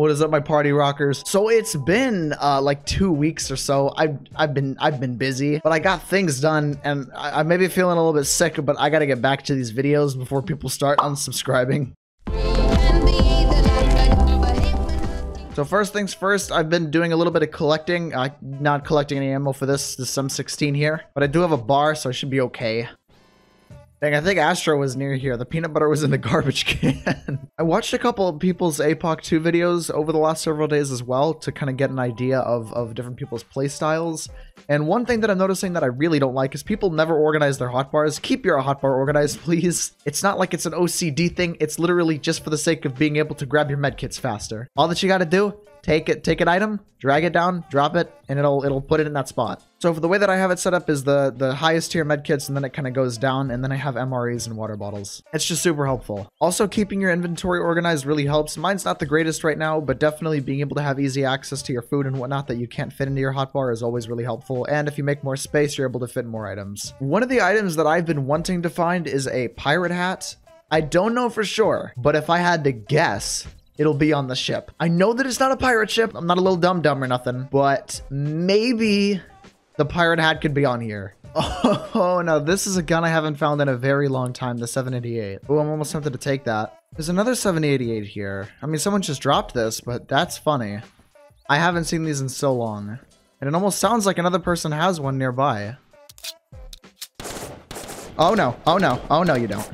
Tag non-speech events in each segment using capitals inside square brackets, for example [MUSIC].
What is up, my party rockers? So it's been uh, like two weeks or so. I've I've been I've been busy, but I got things done, and I, I may be feeling a little bit sick, but I gotta get back to these videos before people start unsubscribing. So first things first, I've been doing a little bit of collecting. I'm not collecting any ammo for this, this M16 here, but I do have a bar, so I should be okay. Dang, I think Astro was near here. The peanut butter was in the [LAUGHS] garbage can. I watched a couple of people's APOC 2 videos over the last several days as well to kind of get an idea of, of different people's playstyles. And one thing that I'm noticing that I really don't like is people never organize their hotbars. Keep your hotbar organized, [LAUGHS] please. It's not like it's an OCD thing. It's literally just for the sake of being able to grab your medkits faster. All that you gotta do, take it, take an item, drag it down, drop it, and it'll it'll put it in that spot. So for the way that I have it set up is the the highest tier medkits, and then it kind of goes down, and then I have MREs and water bottles. It's just super helpful. Also, keeping your inventory organized really helps. Mine's not the greatest right now, but definitely being able to have easy access to your food and whatnot that you can't fit into your hotbar is always really helpful. And if you make more space, you're able to fit more items. One of the items that I've been wanting to find is a pirate hat. I don't know for sure, but if I had to guess, it'll be on the ship. I know that it's not a pirate ship. I'm not a little dumb dumb or nothing, but maybe the pirate hat could be on here. [LAUGHS] Oh, no, this is a gun I haven't found in a very long time, the 788. Oh, I'm almost tempted to take that. There's another 788 here. I mean, someone just dropped this, but that's funny. I haven't seen these in so long. And it almost sounds like another person has one nearby. Oh no, oh no, oh no you don't.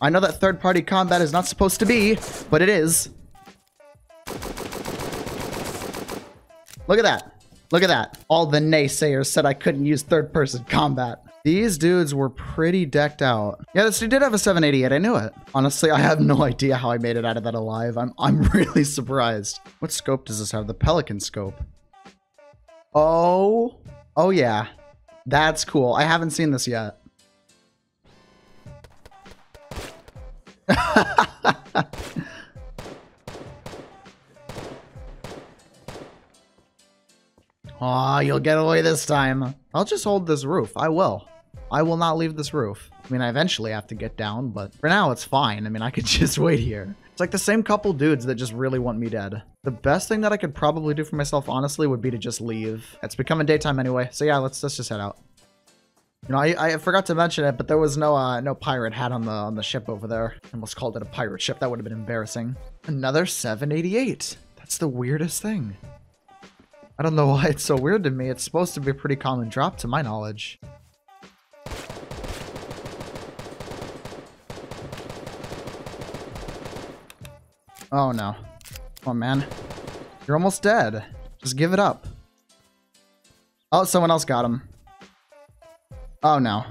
I know that third-party combat is not supposed to be, but it is. Look at that. Look at that. All the naysayers said I couldn't use third-person combat. These dudes were pretty decked out. Yeah, this dude did have a 788. I knew it. Honestly, I have no [LAUGHS] idea how I made it out of that alive. I'm, I'm [LAUGHS] really surprised. What scope does this have? The Pelican scope. Oh. Oh, yeah. That's cool. I haven't seen this yet. [LAUGHS] Aw, you'll get away this time. I'll just hold this roof. I will. I will not leave this roof. I mean, I eventually have to get down, but for now it's fine. I mean, I could [LAUGHS] just wait here. It's like the same couple dudes that just really want me dead. The best thing that I could probably do for myself, honestly, would be to just leave. It's becoming daytime anyway, so yeah, let's, let's just head out. You know, I, I forgot to mention it, but there was no uh, no pirate hat on the on the ship over there. I almost called it a pirate ship. That would have been embarrassing. Another 788. That's the weirdest thing. I don't know [LAUGHS] why it's so weird to me. It's supposed to be a pretty common drop to my knowledge. Oh no. On, man. You're almost dead. Just give it up. Oh, someone else got him. Oh no.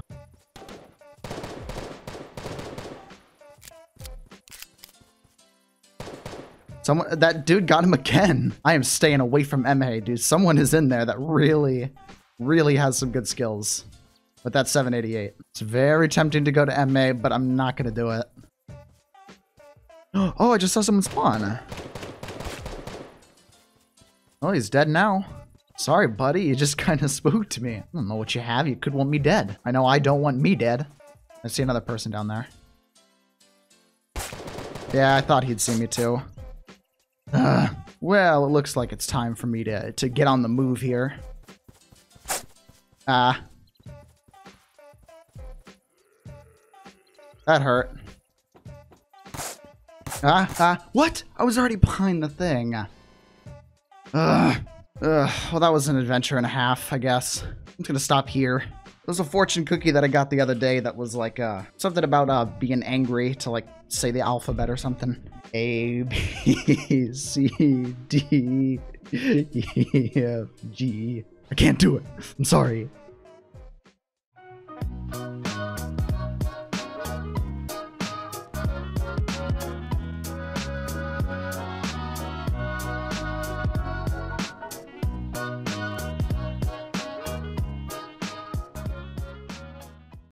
Someone, that dude got him again. I am staying away from MA, dude. Someone is in there that really, really has some good skills with that 788. It's very tempting to go to MA, but I'm not to do it. [GASPS] Oh, I just saw someone spawn. Oh, he's dead now. Sorry, buddy. You just [LAUGHS] kind of spooked me. I don't know what you have. You could want me dead. I know I don't want me dead. I see another person down there. Yeah, I thought he'd see me too. Uh, well, it looks like it's time for me to, to get on the move here. Ah. That hurt. Ah, ah, what? I was already behind the thing. Ugh. Ugh. Well, that was an adventure and a half, I guess. I'm just gonna stop here. There was a fortune cookie that I got the other day that was like, uh, something about, uh, being angry to, like, say the alphabet or something. A, B, C, D, E, F, G. I can't do it. I'm sorry.